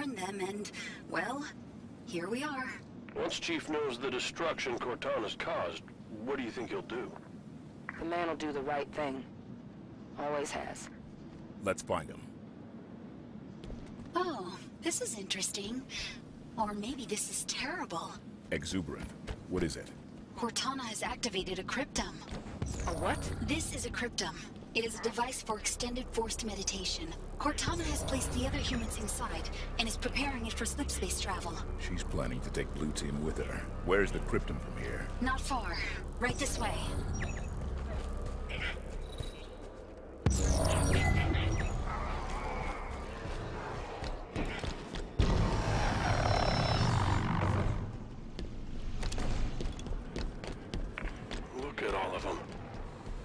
warned them and, well, here we are. Once Chief knows the destruction Cortana's caused, what do you think he'll do? The man will do the right thing. Always has. Let's find him. Oh, this is interesting. Or maybe this is terrible. Exuberant. What is it? Cortana has activated a cryptum. A what? This is a cryptum. It is a device for extended forced meditation. Cortana has placed the other humans inside and is preparing it for slip space travel. She's planning to take Blue Team with her. Where's the cryptum from here? Not far. Right this way.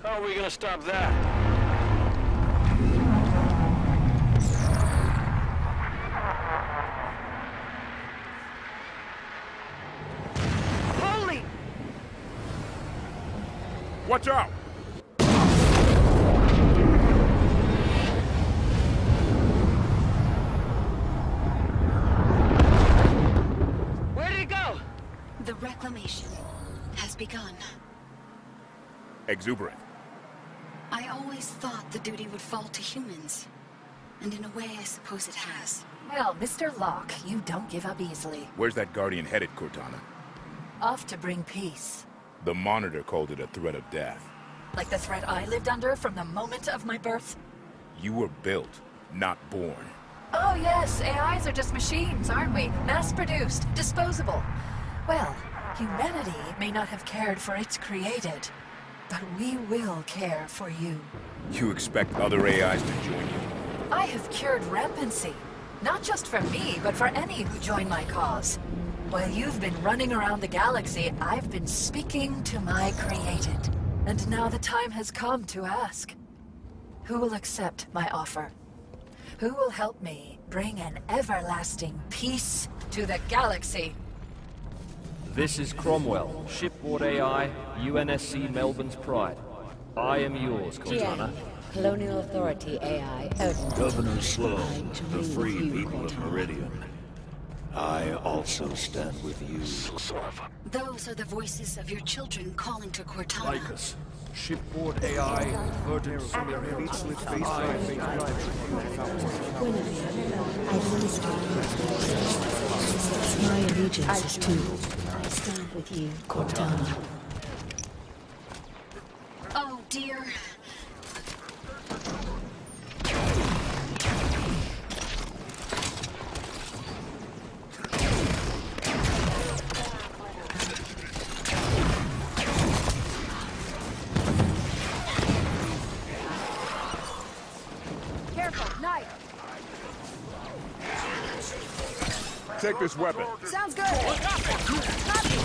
How are we gonna stop that? Holy! Watch out! Where did it go? The reclamation has begun. Exuberant. I always thought the duty would fall to humans. And in a way, I suppose it has. Well, Mr. Locke, you don't give up easily. Where's that Guardian headed, Cortana? Off to bring peace. The Monitor called it a threat of death. Like the threat I lived under from the moment of my birth? You were built, not born. Oh yes, AIs are just machines, aren't we? Mass-produced, disposable. Well, humanity may not have cared for its created, but we will care for you. You expect other AIs to join you? I have cured rampancy. Not just for me, but for any who join my cause. While you've been running around the galaxy, I've been speaking to my created. And now the time has come to ask. Who will accept my offer? Who will help me bring an everlasting peace to the galaxy? This is Cromwell, shipboard AI, UNSC Melbourne's Pride. I am yours, Cortana. Colonial Authority AI Odin. Governor Sloan, the free you, people of Meridian. I also stand with you. Those are the voices of your children calling to Cortana. Lycus, shipboard AI, Verdant Guinevere, I administer My allegiance is to. I stand with you, Cortana. Oh dear. Careful, knife! Take this weapon. Sounds good!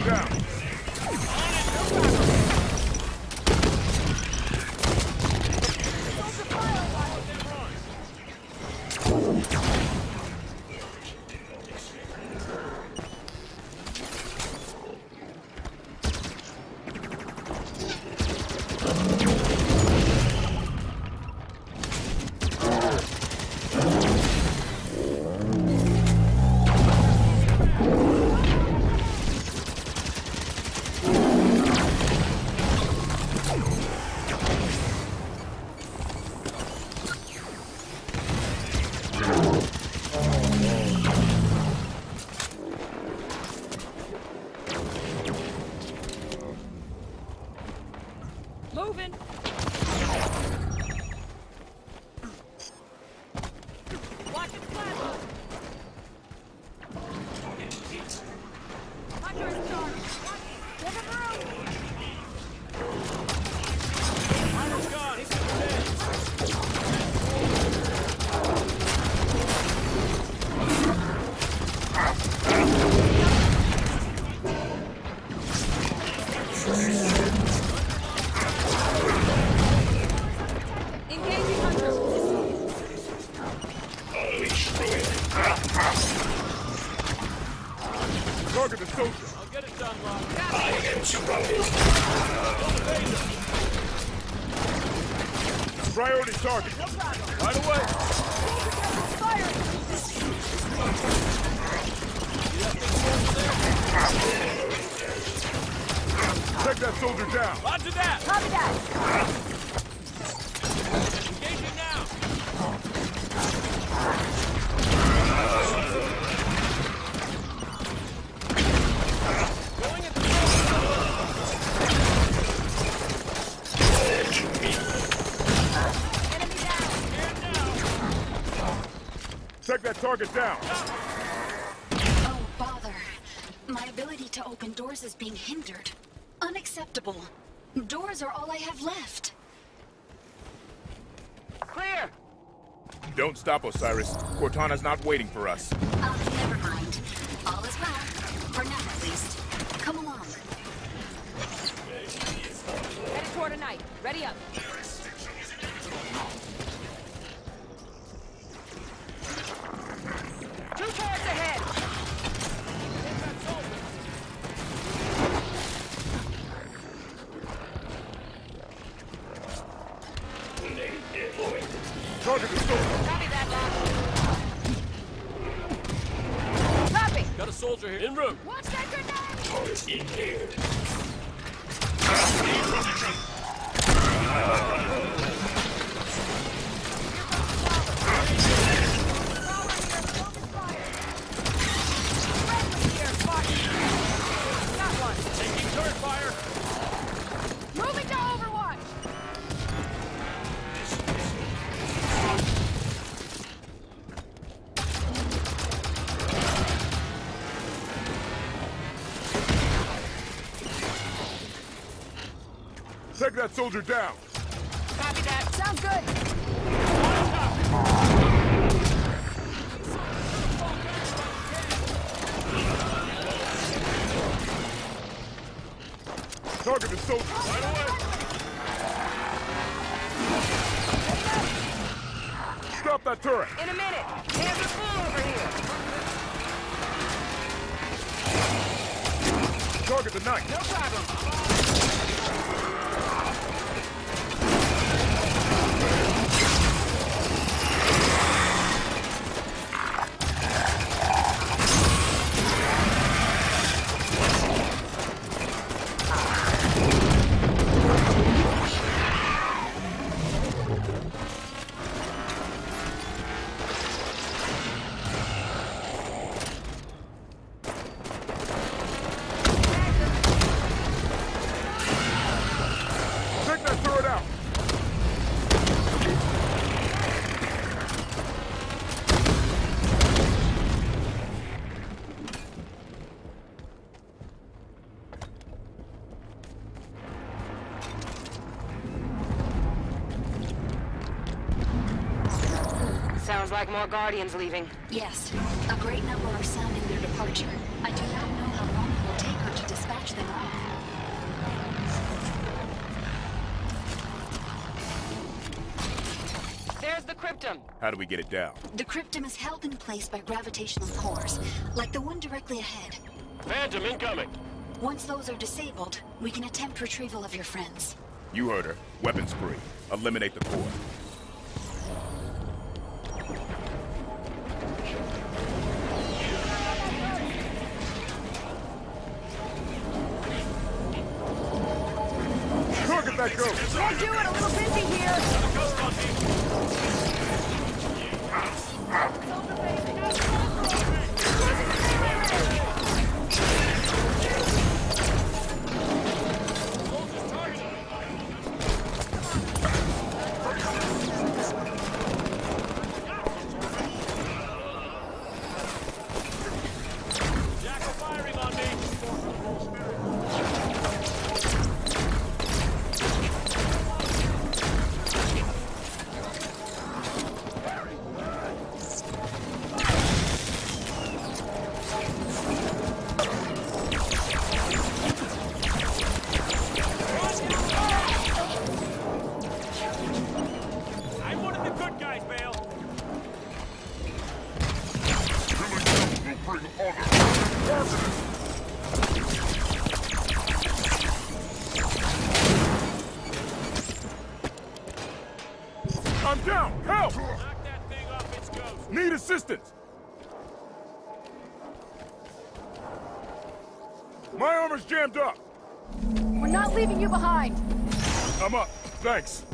down. Hey! Take that target down. Oh, bother. My ability to open doors is being hindered. Unacceptable. Doors are all I have left. Clear. Don't stop, Osiris. Cortana's not waiting for us. Ah, never mind. All is well. For now, at least. Come along. Headed toward a knight. Ready up. Take that soldier down. Copy that. Sounds good. Target the soldier. Right away. Stop that turret. In a minute. Hands are full over here. Target the knight. No problem. Like more Guardians leaving. Yes, a great number are sounding their departure. I do not know how long it will take her to dispatch them all. There's the Cryptum. How do we get it down? The cryptum is held in place by gravitational cores, like the one directly ahead. Phantom incoming. Once those are disabled, we can attempt retrieval of your friends. You heard her. Weapons free. Eliminate the core. That ghost. Can't do it. A little busy here. Jackal assistance! My armor's jammed up! We're not leaving you behind! I'm up. Thanks.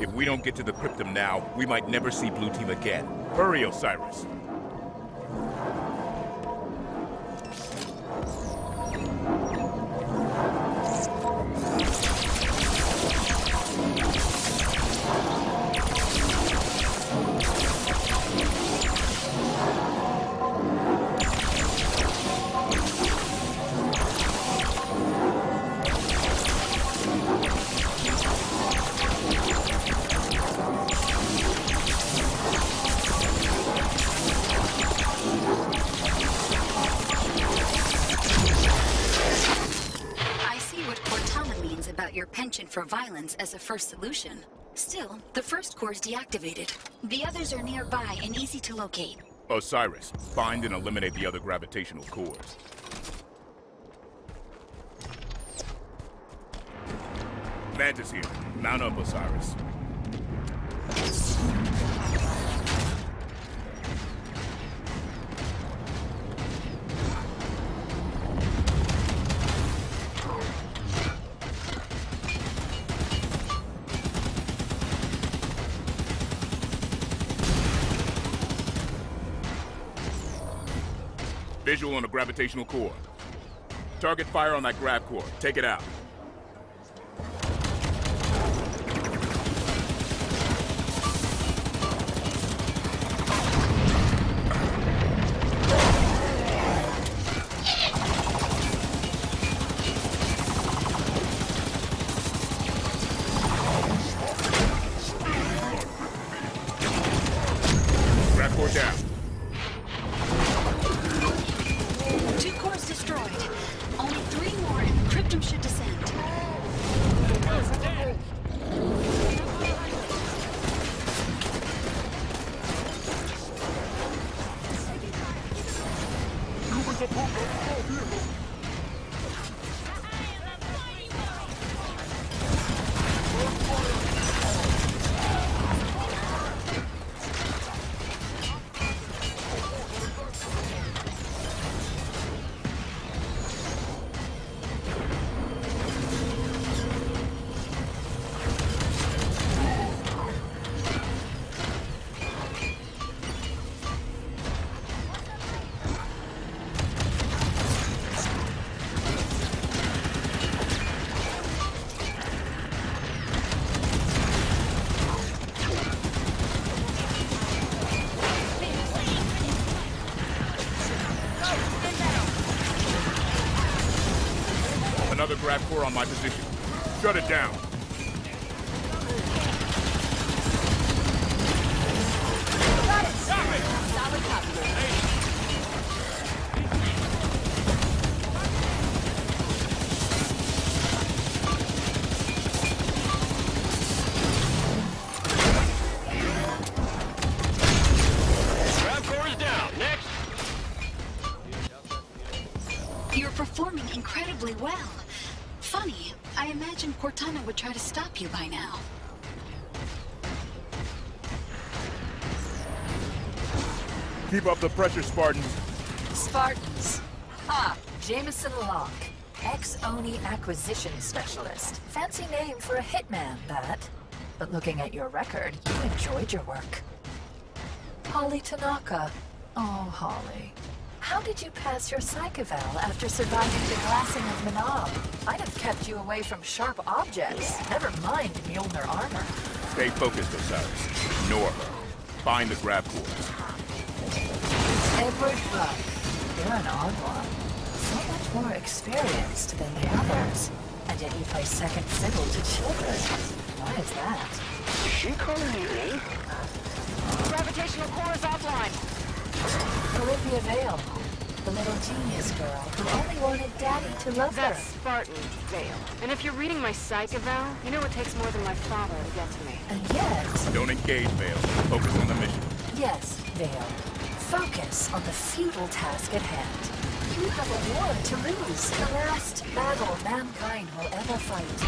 If we don't get to the cryptum now, we might never see Blue Team again. Hurry, Osiris. Violence as a first solution. Still, the first core is deactivated. The others are nearby and easy to locate. Osiris, find and eliminate the other gravitational cores. Mantis here. Mount up, Osiris. Visual on a gravitational core. Target fire on that grav core. Take it out. Another core on my position. Shut it down. Grav core is down. Next. You're performing incredibly well. Funny, I imagine Cortana would try to stop you by now. Keep up the pressure, Spartans. Spartans. Ha! Jameson Locke. Ex-Oni acquisition specialist. Fancy name for a hitman, that. But looking at your record, you enjoyed your work. Holly Tanaka. Oh, Holly. How did you pass your psych eval after surviving the glassing of Manab? I'd have kept you away from sharp objects, never mind Mjolnir armor. Stay focused, Osiris. Ignore her. Find the grav cores. Edward Buck, you're an odd one. So much more experienced than the others. And yet you play second fiddle to children. Why is that? Is she calling you old? Gravitational core is offline. Olivia Vale, the little genius girl who only wanted Daddy to love her. That's Spartan Vale. And if you're reading my psych eval, you know it takes more than my father to get to me. And yet, Don't engage, Vale. Focus on the mission. yes, Vale, focus on the futile task at hand. You have a war to lose, the last battle mankind will ever fight.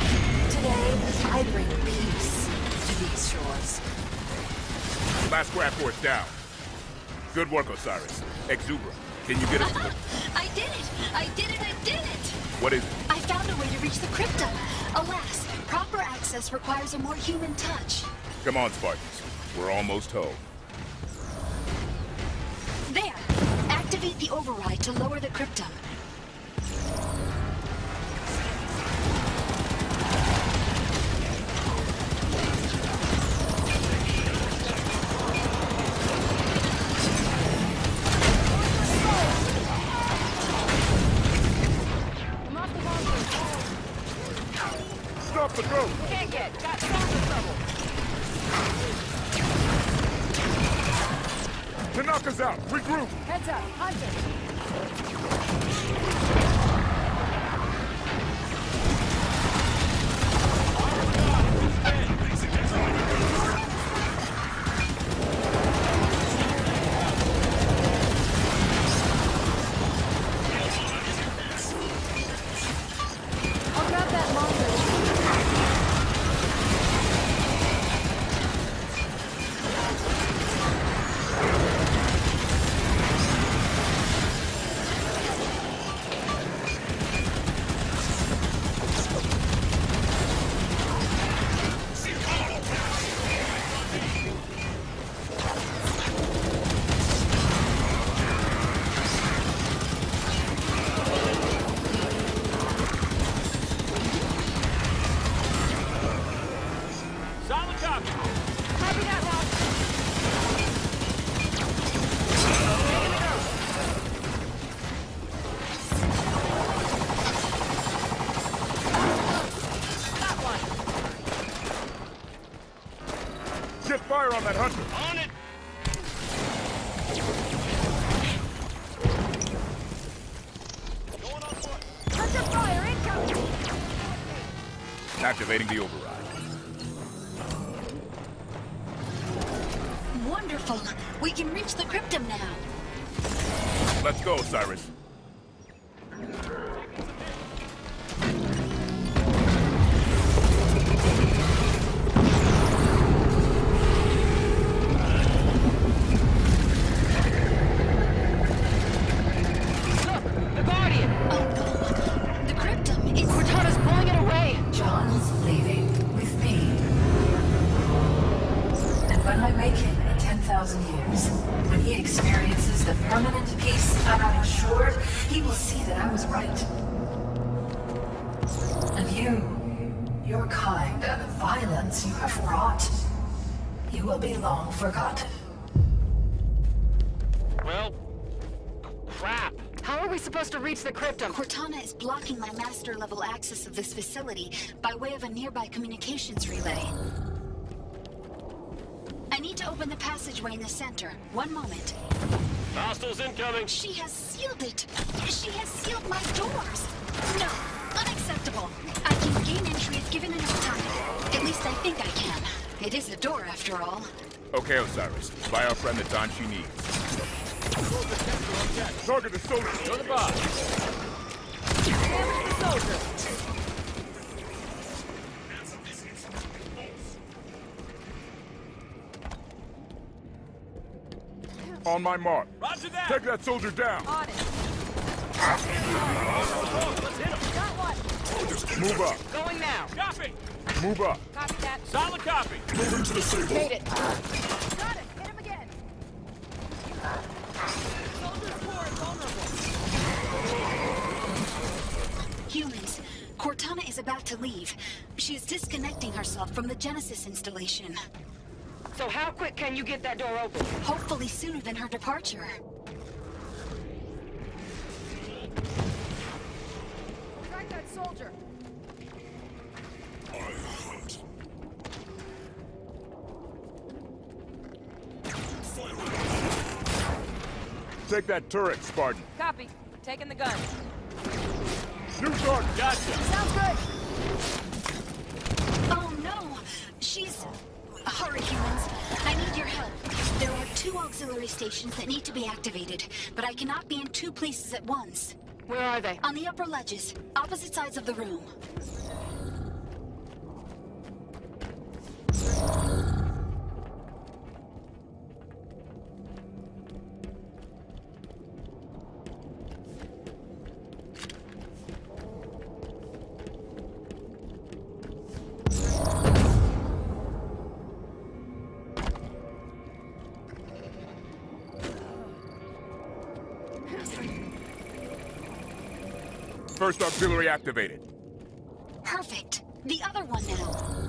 Today, I bring peace to these shores. Last grav core's down. Good work, Osiris. Exubra, can you get us to the... I did it! I did it! I did it! What is it? I found a way to reach the cryptum. Alas, proper access requires a more human touch. Come on, Spartans. We're almost home. There! Activate the override to lower the cryptum. Us out! Regroup! Heads up. Hunter. Fire on that hunter! On it! Hunter fire incoming. Activating the override. Wonderful! We can reach the cryptum now. Let's go, Osiris. Well, crap. How are we supposed to reach the cryptum? Cortana is blocking my master level access of this facility by way of a nearby communications relay. I need to open the passageway in the center. One moment. Hostiles incoming. She has sealed it. She has sealed my doors. No, unacceptable. I can gain entry if given enough time. At least I think I can. It is a door after all. Okay, Osiris. Buy our friend the time she needs. Target the soldier! Go the box. Damage the soldier. On my mark. Roger that. Take that soldier down. On it. Let's hit him. Got one. Move up. Going now. Copy. Move up. Copy that. Solid copy. Moving to the safe. Made it. Got it. Hit him again. Soldier's core is vulnerable. Cortana is about to leave. She is disconnecting herself from the Genesis installation. So how quick can you get that door open? Hopefully sooner than her departure. Track that soldier. I hunt. Take that turret, Spartan. Copy. Taking the gun. New target. Gotcha. Sounds good. Oh no! She's... Hurry, humans. I need your help. There are two auxiliary stations that need to be activated, but I cannot be in two places at once. Where are they? On the upper ledges, opposite sides of the room. First auxiliary activated. Perfect. The other one now.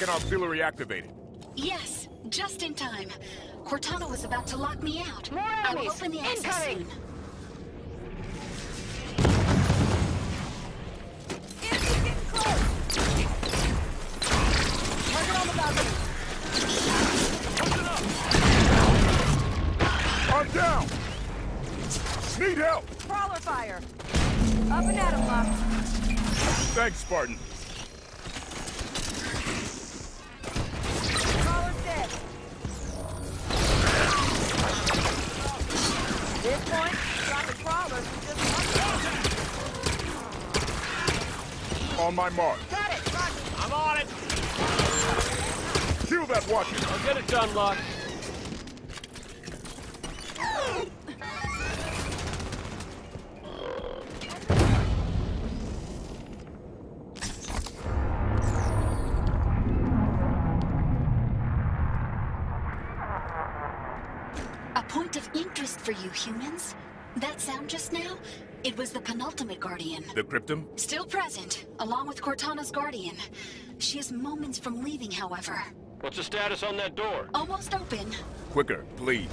Second auxiliary activated. Yes, just in time. Cortana was about to lock me out. More I will enemies! open the access Incoming! soon. I'm down! Need help! Crawler fire. Up and at him, Locke. Thanks, Spartan. On my mark. Got it! Roger! I'm on it. Kill that watcher. I'll get it done, Locke. A point of interest for you humans. That sound just now? It was the penultimate Guardian. The Cryptum? Still present, along with Cortana's Guardian. She is moments from leaving, however. What's the status on that door? Almost open. Quicker, please.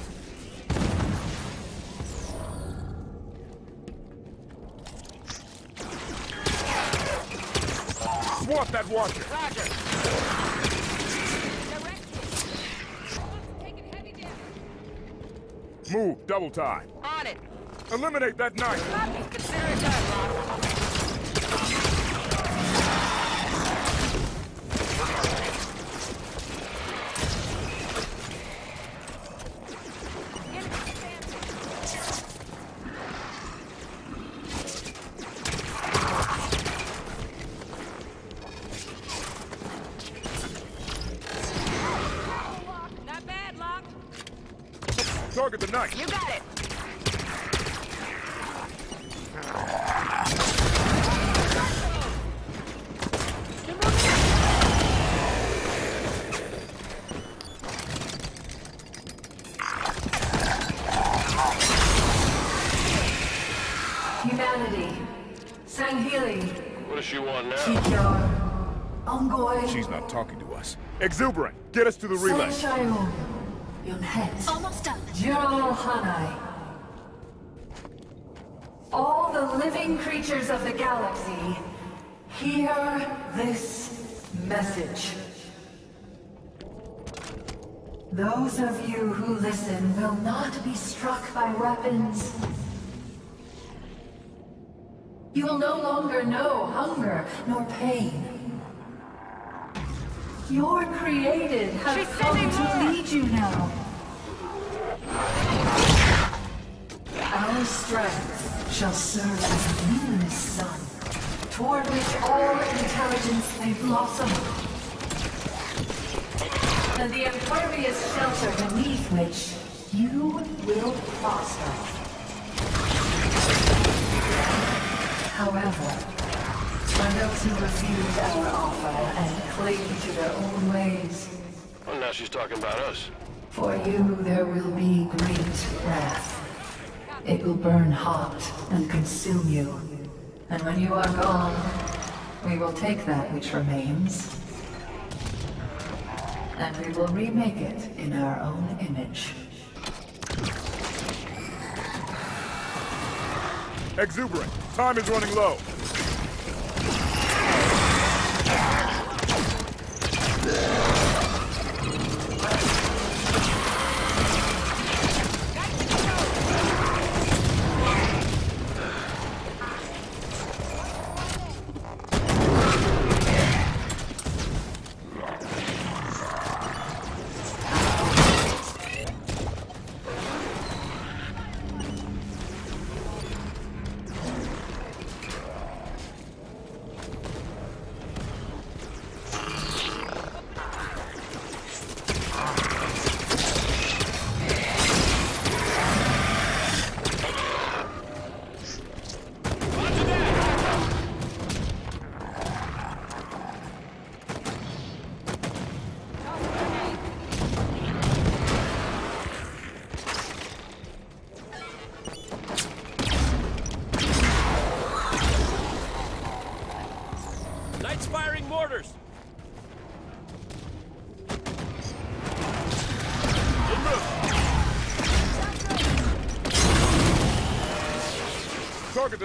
Swat that watcher. Roger! Move, double time. On it! Eliminate that knight. Copy! Consider it done, Locke. Exuberant, get us to the relay. Sanshayo. Almost done. All the living creatures of the galaxy, hear this message. Those of you who listen will not be struck by weapons. You will no longer know hunger nor pain. You're created have She's come to lead you now. Our strength shall serve as a luminous sun, toward which all intelligence may blossom. And the impervious shelter beneath which you will prosper. However, for those who refuse our offer and cling to their own ways, Well, now she's talking about us. for you there will be great wrath. It will burn hot and consume you. And when you are gone, we will take that which remains. And we will remake it in our own image. Exuberant, time is running low.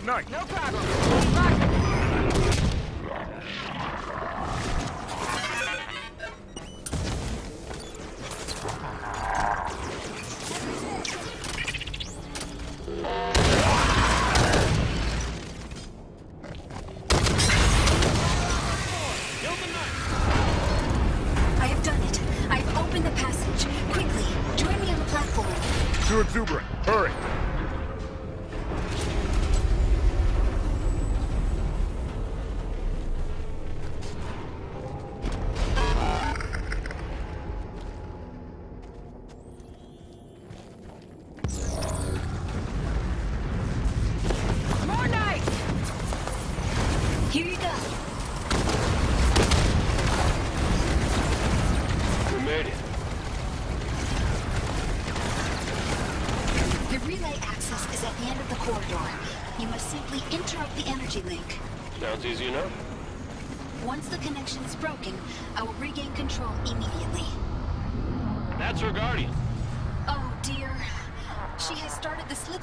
Knight. No problem.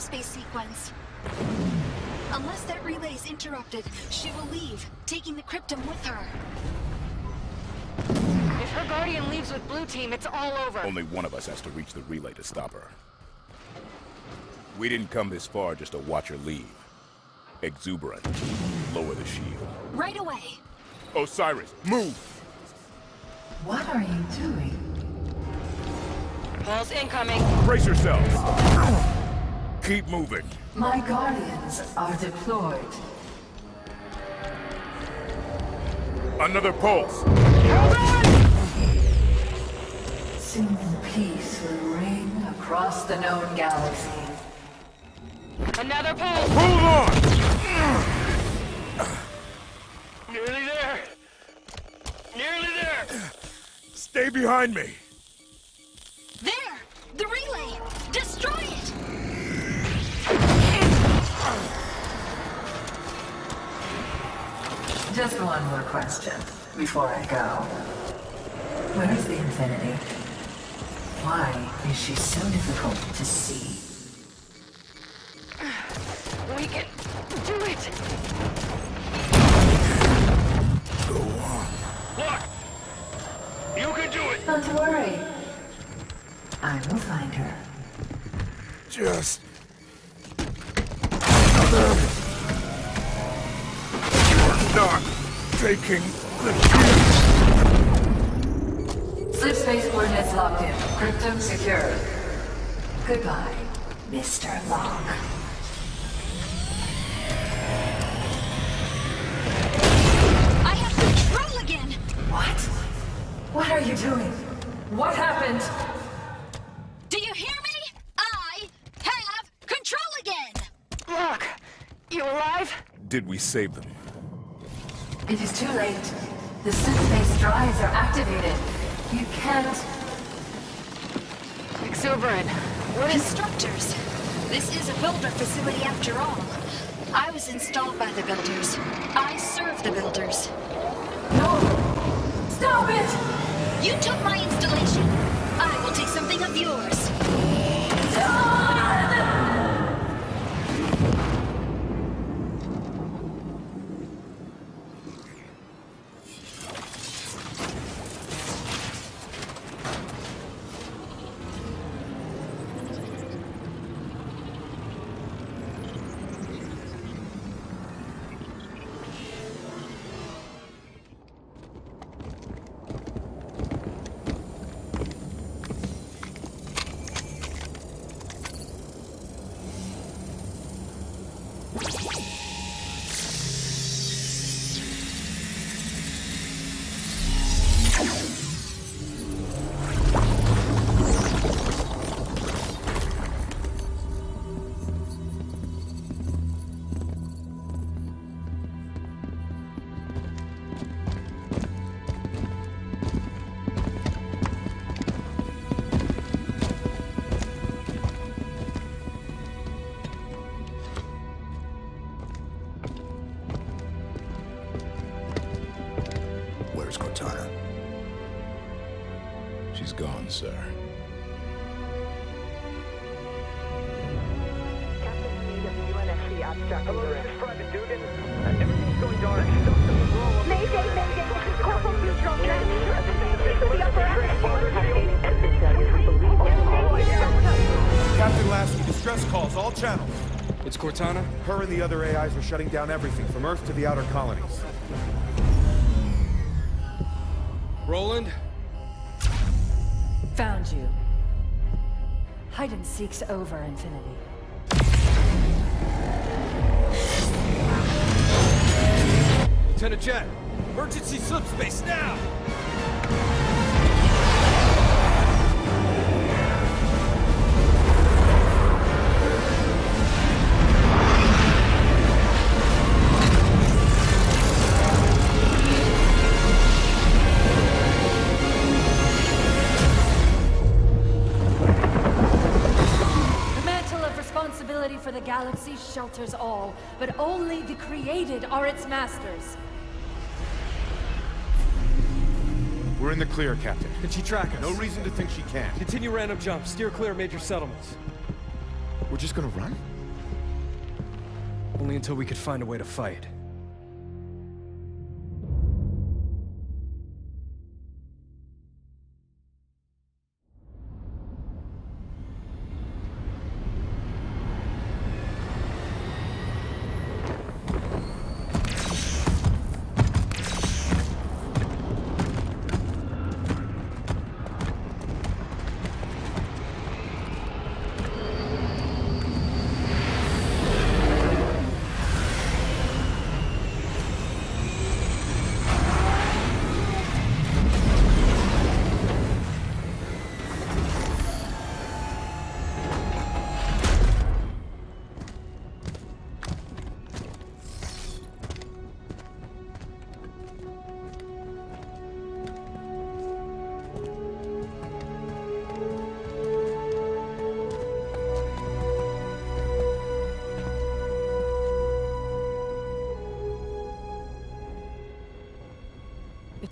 Started the slip space sequence. Unless that relay is interrupted, she will leave, taking the cryptum with her. If her guardian leaves with blue team, it's all over. Only one of us has to reach the relay to stop her. We didn't come this far just to watch her leave. Exuberant, lower the shield. Right away. Osiris, move! What are you doing? Pulse incoming. Brace yourselves! Keep moving. My guardians are deployed. Another pulse. Soon peace will reign across the known galaxy. Another pulse. Hold on! Nearly there. Nearly there. Stay behind me. There! The relay! Destroy Just one more question before I go. Where is the Infinity? Why is she so difficult to see? We can do it. Go on. Look! You can do it! Don't worry. I will find her. Just not taking the keys. Slip space coordinates locked in. Cryptum secure. Goodbye, Mr. Locke. I have control again! What? What are you doing? What happened? Do you hear me? I have control again! Locke. you alive? Did we save them? It is too late. The synth-based drives are activated. You can't... Exuberant. What is... Constructors. This is a builder facility after all. I was installed by the builders. I serve the builders. No! Stop it! You took my installation. I will take something of yours. It's Cortana? Her and the other AIs are shutting down everything from Earth to the outer colonies. Roland? Found you. Hide and seek's over, Infinity. Lieutenant Jet! Emergency subspace now! Galaxy shelters all, but only the created are its masters. We're in the clear, Captain. Can she track us? No reason to think she can't. Continue random jumps. Steer clear of major settlements. We're just gonna run? Only until we could find a way to fight.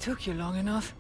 Took you long enough?